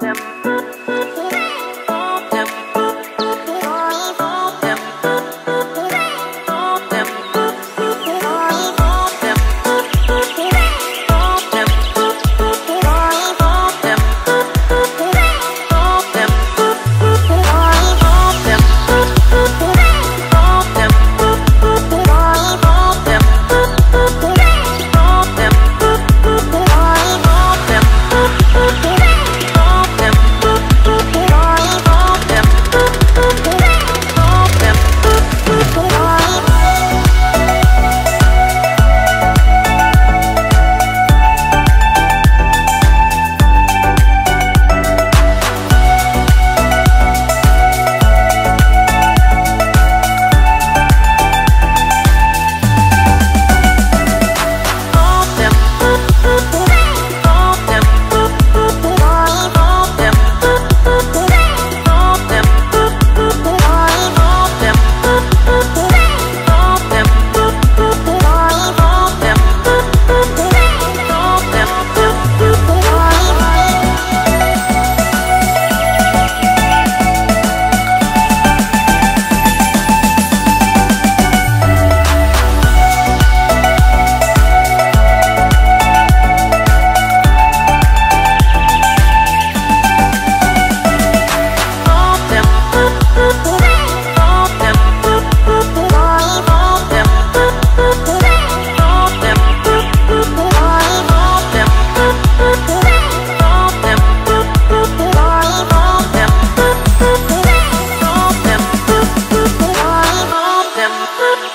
them.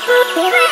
别怕。